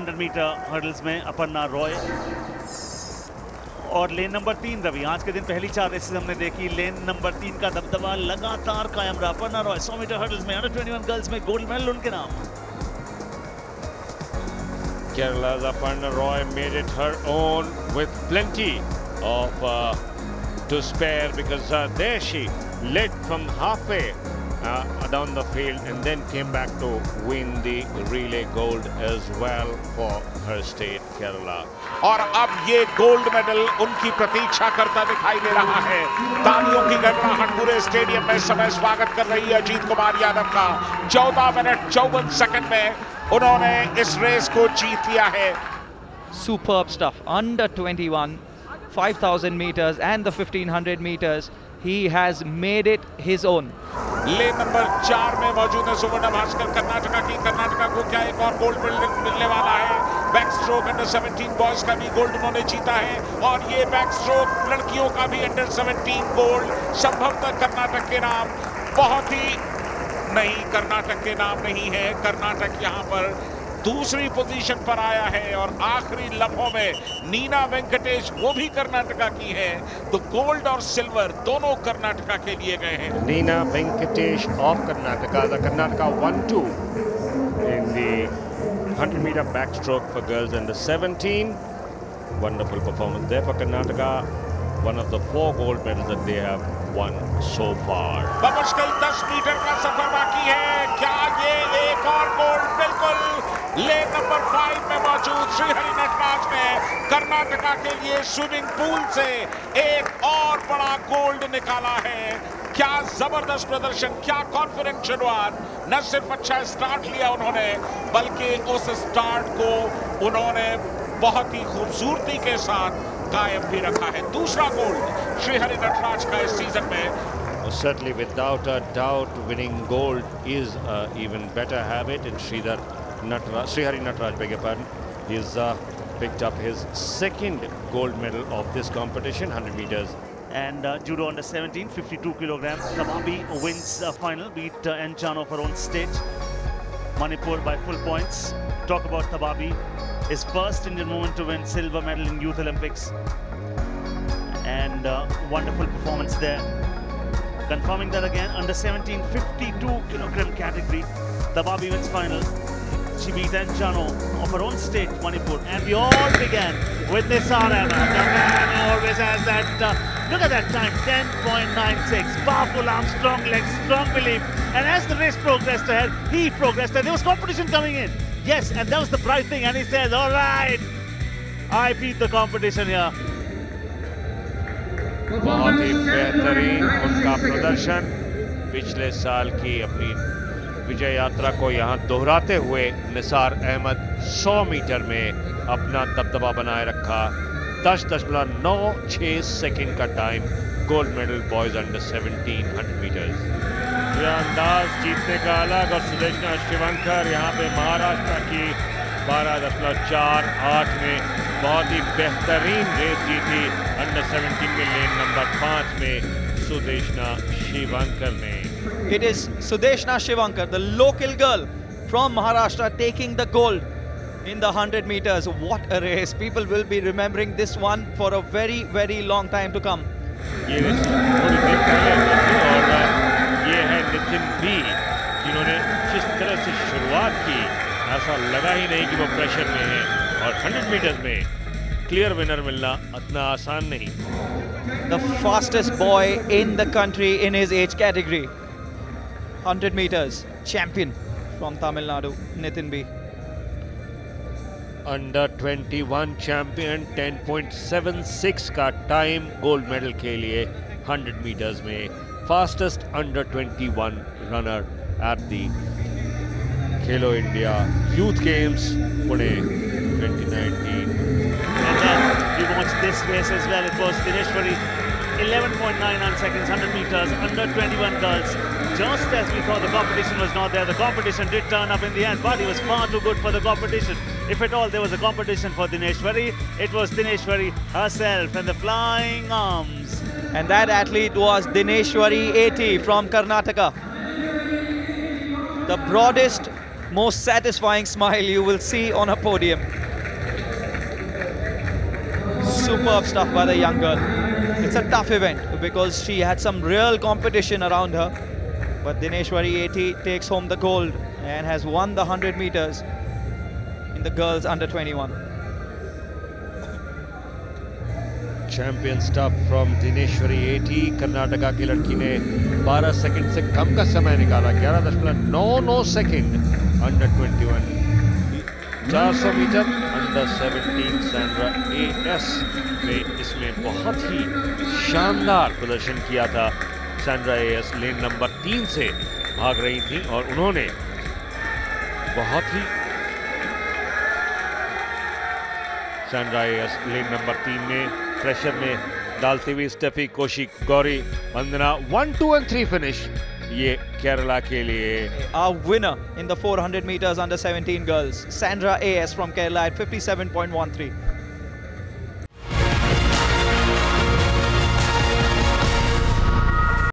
100 metre hurdles में अपर्णा रॉय। और लेन number तीन रवि आज के दिन पहली चार रेसेस हमने देखी। लेन नंबर तीन का दबदबा लगातार कायम रहा। अपर्णा रॉय 100 मीटर हर्डल्स में अंडर 21 गर्ल्स में गोल्ड मेडल उनके नाम। Kerala's Aparna Roy made it her own with plenty of uh, to spare because uh, there she led from halfway uh, down the field and then came back to win the relay gold as well for her state Kerala. और अब ये gold medal उनकी प्रतीक्षा करता दिखाई दे रहा है तालियों की गड़गड़ाहट पूरे स्टेडियम में समय स्वागत कर रही है अजीत कुमार यादव का 14 मिनट चौवन सेकंड में उन्होंने इस रेस को जीत लिया है Superb stuff. Under 21, 5,000 meters and the 1500 meters. He has made it his own. Lane number चार में मौजूद है सुवर्ण भास्कर, कर्नाटका की, कर्नाटका को क्या एक और गोल्ड मिलने वाला है? बैक स्ट्रोक अंडर 17 बॉयज़ का भी गोल्ड उन्होंने जीता है। और ये बैक स्ट्रोक लड़कियों का भी अंडर 17 गोल्ड संभवतः कर्नाटक के नाम, बहुत ही नहीं, कर्नाटक के नाम नहीं है। कर्नाटक यहाँ पर दूसरी पोजीशन पर आया है और आखिरी लम्हों में नीना वेंकटेश वो भी कर्नाटका की है। तो गोल्ड और सिल्वर दोनों कर्नाटका के लिए गए हैं। Neena Venkatesh of Karnataka the Karnataka won two in the metre backstroke for girls and seventeen wonderful performance they for Karnataka one of the four gold medal that they have won so metre का सफ़र बाकी है। क्या ये एक और gold बिल्कुल। Lane number five में मौजूद श्रीहरि नटराज ने कर्नाटका के लिए स्विमिंग पूल से एक और बड़ा गोल्ड निकाला है। क्या ज़बरदस्त प्रदर्शन क्या कॉन्फिडेंस शुरुआत न सिर्फ़ अच्छा स्टार्ट लिया उन्होंने बल्कि उस स्टार्ट को उन्होंने बहुत ही खूबसूरती के साथ कायम भी रखा है। दूसरा गोल्ड श्रीहरि नटराज का इस सीज़न में। Certainly, without a doubt, winning gold is an even better habit. And Sridhar Nataraj, Srihari Nataraj, beg your pardon, he's uh, picked up his second gold medal of this competition, 100 meters. And uh, judo under 17, 52 kilograms. Tababi wins uh, final, beat uh, Enchano of her own state. Manipur by full points. Talk about Tababi, his first Indian woman to win silver medal in Youth Olympics. And uh, wonderful performance there. Confirming that again, under 17, 52 kilogram category. Tababi wins final. She beat Enchano of her own state, Manipur. And we all began with Nisar Ahmed. The man who always has that, uh, look at that time, 10.96. Powerful arm, strong legs, strong belief. And as the race progressed ahead, he progressed and there was competition coming in. Yes, and that was the bright thing. And he says, all right, I beat the competition here. बहुत ही बेहतरीन उनका प्रदर्शन पिछले साल की अपनी विजय यात्रा को यहाँ दोहराते हुए निसार अहमद 100 मीटर में अपना दबदबा बनाए रखा। दस दशमलव नौ छह सेकेंड का time, gold medal boys under 17 100 metres. यह अंदाज जीतने का अलग और सुदेशना शिवंकर यहाँ पे महाराष्ट्र की बारह दशमलव चार आठ में बहुत ही बेहतरीन रेस जीती अंडर सेवेंटीन में लेन नंबर पाँच में सुदेशना शिवंकर ने it is Sudeshna Shivankar the local girl from Maharashtra taking the gold In the 100 meters, what a race! People will be remembering this one for a very, very long time to come. ये race थोड़ी देर पहले थी और ये है नितिन भी जिन्होंने जिस तरह से शुरुआत की ऐसा लगा ही नहीं कि वो प्रेशर में है और 100 मीटर्स में क्लियर विनर मिलना इतना आसान नहीं The fastest boy in the country in his age category. 100 meters, champion from Tamil Nadu, Nitin B. Under 21 champion 10.76 का टाइम गोल्ड मेडल के लिए 100 मीटर्स में fastest under 21 runner at the Khelo India Youth Games Pune 2019. And uh, then we watched this race as well. It was Dineshwari, 11.99 seconds, 100 meters, under 21 girls. Just as we thought the competition was not there, the competition did turn up in the end, but he was far too good for the competition. If at all there was a competition for Dineshwari, it was Dineshwari herself and the flying arms. And that athlete was Dineshwari 80 from Karnataka the broadest most satisfying smile you will see on a podium. Superb stuff by the young girl. It's a tough event because she had some real competition around her. But Dineshwari AT takes home the gold and has won the 100 meters in the girls under 21. Champion stuff from Dineshwari eighty Karnataka की लड़की ने 12 second से कम का समय निकाला, ग्यारह दशमलव नौ नौ second under 21 400 metre under 17 Sandra AS में इसमें बहुत ही शानदार प्रदर्शन किया था। सैंड्रा एएस लेन नंबर तीन से भाग रही थी और उन्होंने बहुत ही सैंड्रा एएस लेन नंबर तीन में प्रेशर में डालती हुई Steffi Kaushik Gauri Vandana one two and three finish ये केरला के लिए Our winner in the 400 meters under 17 girls, Sandra AS from Kerala at 57.13.